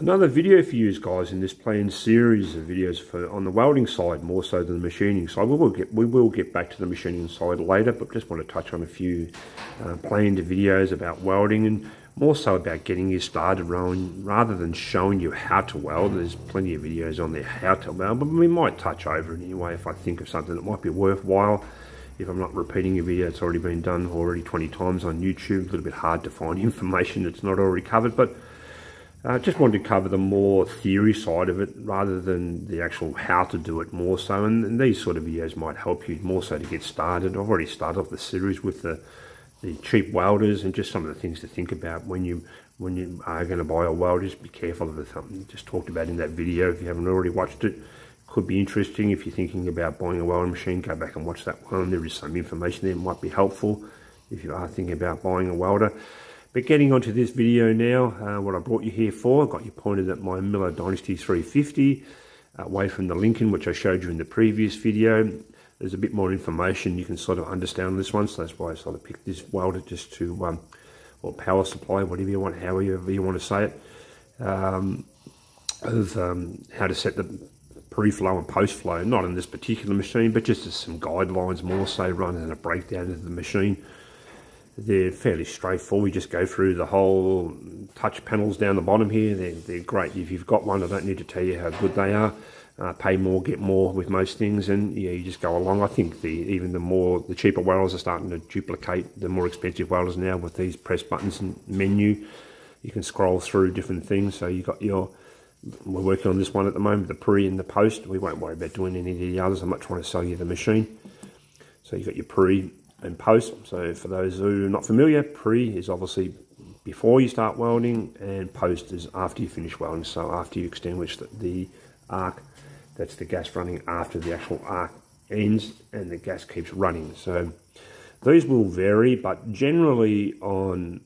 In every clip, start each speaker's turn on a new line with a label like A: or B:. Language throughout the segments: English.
A: Another video for you guys in this planned series of videos for on the welding side more so than the machining side. We will get we will get back to the machining side later, but just want to touch on a few uh, planned videos about welding and more so about getting you started rather than showing you how to weld. There's plenty of videos on there how to weld, but we might touch over it anyway if I think of something that might be worthwhile. If I'm not repeating a video, it's already been done already 20 times on YouTube. A little bit hard to find information that's not already covered, but I uh, just wanted to cover the more theory side of it rather than the actual how to do it more so. And, and, these sort of videos might help you more so to get started. I've already started off the series with the, the cheap welders and just some of the things to think about when you when you are going to buy a welder. Just be careful of the something just talked about in that video. If you haven't already watched it, could be interesting. If you're thinking about buying a welding machine, go back and watch that one. There is some information there might be helpful if you are thinking about buying a welder. But getting onto this video now, uh, what I brought you here for, I got you pointed at my Miller Dynasty 350, uh, away from the Lincoln, which I showed you in the previous video. There's a bit more information you can sort of understand this one, so that's why I sort of picked this welder just to, um, or power supply, whatever you want, however you want to say it, um, of um, how to set the pre-flow and post-flow, not in this particular machine, but just as some guidelines more so rather than a breakdown of the machine they're fairly straightforward. We just go through the whole touch panels down the bottom here. They're, they're great. If you've got one, I don't need to tell you how good they are. Uh, pay more, get more with most things, and yeah, you just go along. I think the even the more the cheaper welders are starting to duplicate the more expensive welders now with these press buttons and menu. You can scroll through different things. So you got your we're working on this one at the moment, the pre and the post. We won't worry about doing any of the others. I'm not trying to sell you the machine. So you've got your pre and post. So for those who are not familiar, pre is obviously before you start welding and post is after you finish welding. So after you extinguish the, the arc, that's the gas running after the actual arc ends and the gas keeps running. So these will vary, but generally on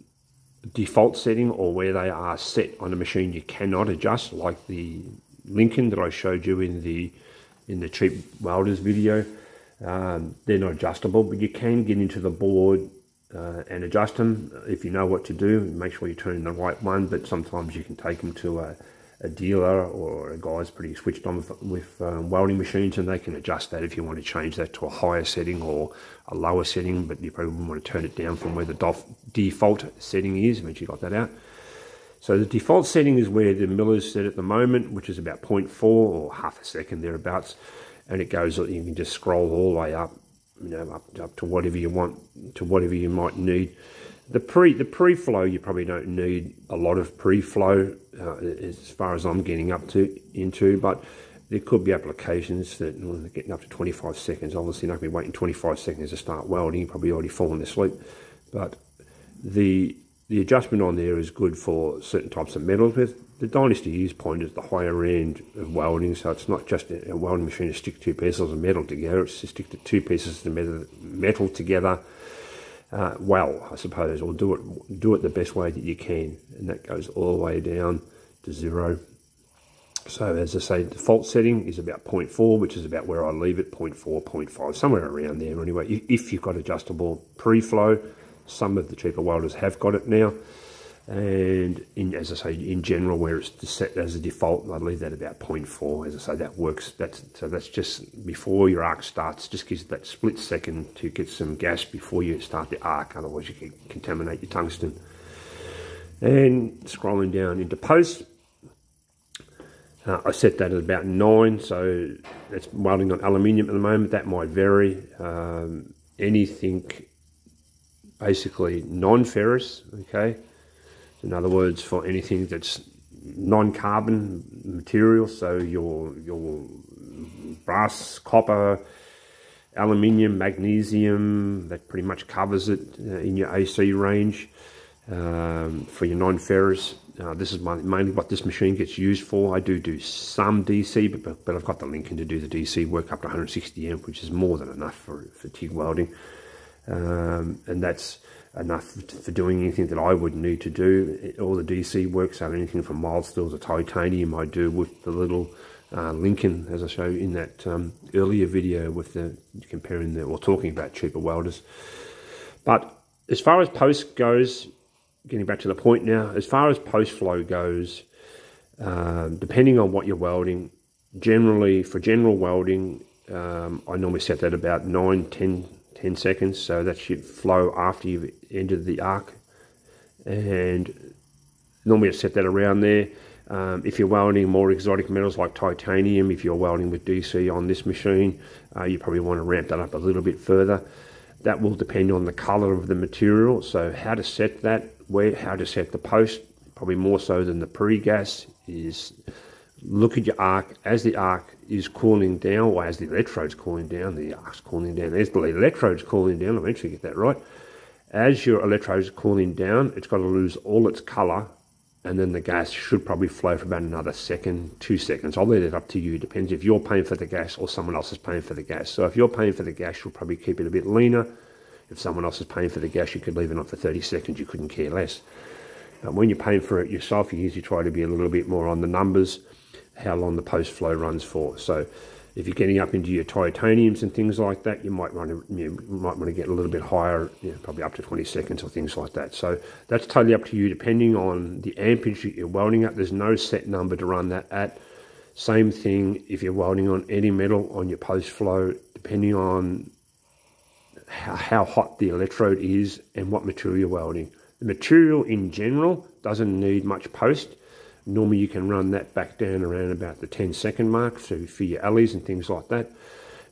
A: default setting or where they are set on a machine you cannot adjust like the Lincoln that I showed you in the in the cheap welders video um, they're not adjustable, but you can get into the board uh, and adjust them if you know what to do. Make sure you turn the right one, but sometimes you can take them to a, a dealer or a guy's pretty switched on with, with um, welding machines and they can adjust that if you want to change that to a higher setting or a lower setting, but you probably want to turn it down from where the default setting is once you got that out. So the default setting is where the miller's set at the moment, which is about 0.4 or half a second thereabouts and it goes. You can just scroll all the way up, you know, up up to whatever you want, to whatever you might need. The pre the pre flow you probably don't need a lot of pre flow uh, as far as I'm getting up to into, but there could be applications that well, are getting up to 25 seconds. Obviously, not going to be waiting 25 seconds to start welding. You're probably already fallen asleep, but the the adjustment on there is good for certain types of metals. With the Dynasty is pointed at the higher end of welding, so it's not just a, welding machine to stick two pieces of metal together. It's to stick the two pieces of metal, metal together uh, well, I suppose, or do it do it the best way that you can, and that goes all the way down to zero. So as I say, default setting is about 0.4, which is about where I leave it, 0.4, 0.5, somewhere around there anyway. If you've got adjustable pre-flow, some of the cheaper welders have got it now. And in, as I say, in general, where it's set as a default, I leave that about 0.4. As I say, that works. That's so that's just before your arc starts. Just gives that split second to get some gas before you start the arc. Otherwise, you can contaminate your tungsten. And scrolling down into post, uh, I set that at about nine. So that's welding on aluminium at the moment. That might vary. Um, anything basically non-ferrous, okay? In other words, for anything that's non-carbon material, so your, your brass, copper, aluminium, magnesium, that pretty much covers it uh, in your AC range. Um, for your non-ferrous, uh, this is my, mainly what this machine gets used for. I do do some DC, but, but I've got the Lincoln to do the DC work up to 160 amp, which is more than enough for, for TIG welding um, and that's enough for doing anything that I would need to do. All the DC works out anything from mild steel to titanium I do with the little uh, Lincoln, as I show in that um, earlier video with the comparing the or talking about cheaper welders. But as far as post goes, getting back to the point now, as far as post flow goes, Um, depending on what you're welding, generally for general welding, um, I normally set that about 9, 10, 10 seconds, so that should flow after you've ended the arc. And normally I set that around there. Um, if you're welding more exotic metals like titanium, if you're welding with DC on this machine, uh, you probably want to ramp that up a little bit further. That will depend on the color of the material. So how to set that, where, how to set the post, probably more so than the pre-gas, is look at your arc as the arc is cooling down, or as the electrode's cooling down, the arc's cooling down, as the electrode's cooling down, eventually get that right. As your electrode's cooling down, it's got to lose all its color and then the gas should probably flow for about another second, two seconds. I'll leave it up to you. Depends if you're paying for the gas or someone else is paying for the gas. So if you're paying for the gas, you'll probably keep it a bit leaner. If someone else is paying for the gas, you could leave it on for 30 seconds. You couldn't care less. But when you're paying for it yourself, you usually try to be a little bit more on the numbers, how long the post flow runs for. So if you're getting up into your titaniums and things like that, you might want to you might want to get a little bit higher, you know, probably up to 20 seconds or things like that. So that's totally up to you, depending on the amperage that you're welding at. There's no set number to run that at. Same thing if you're welding on any metal on your post flow, depending on how, how hot the electrode is and what material you're welding. The material in general doesn't need much post Normally you can run that back down around about the 10 second mark so for your alleys and things like that.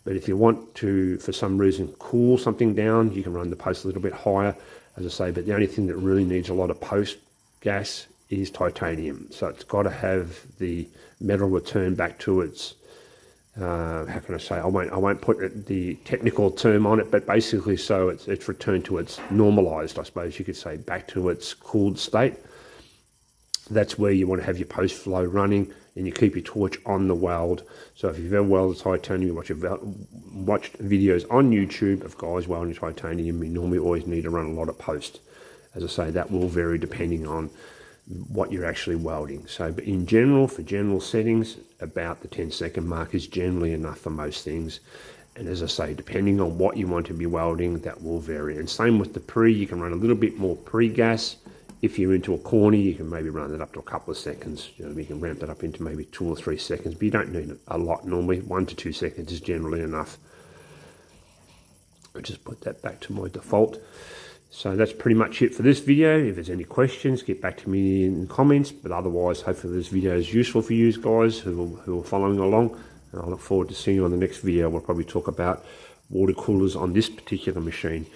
A: But if you want to, for some reason, cool something down, you can run the post a little bit higher, as I say. But the only thing that really needs a lot of post gas is titanium. So it's got to have the metal return back to its, uh, how can I say, I won't, I won't put the technical term on it, but basically so it's, it's returned to its normalized, I suppose you could say, back to its cooled state that's where you want to have your post flow running and you keep your torch on the weld. So if you've ever welded titanium, you watch watched videos on YouTube of guys welding titanium, you normally always need to run a lot of post. As I say, that will vary depending on what you're actually welding. So but in general, for general settings, about the 10 second mark is generally enough for most things. And as I say, depending on what you want to be welding, that will vary. And same with the pre, you can run a little bit more pre-gas if you're into a corner, you can maybe run it up to a couple of seconds. You know, you can ramp that up into maybe two or three seconds, but you don't need a lot normally. One to two seconds is generally enough. I'll just put that back to my default. So that's pretty much it for this video. If there's any questions, get back to me in the comments. But otherwise, hopefully this video is useful for you guys who, who are following along. And I look forward to seeing you on the next video. We'll probably talk about water coolers on this particular machine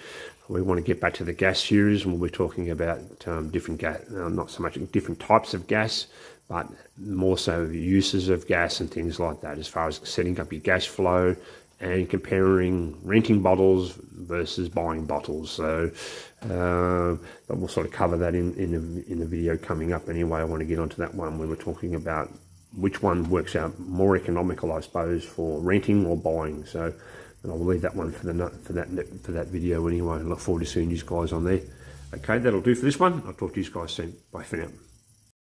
A: we want to get back to the gas series and we'll be talking about um, different gas, uh, not so much different types of gas, but more so uses of gas and things like that as far as setting up your gas flow and comparing renting bottles versus buying bottles. So uh, we'll sort of cover that in, in, the, in the video coming up anyway. I want to get onto that one where we're talking about which one works out more economical, I suppose, for renting or buying. So and I'll leave that one for the for that for that video anyway. I look forward to seeing you guys on there. Okay, that'll do for this one. I'll talk to you guys soon. Bye for now.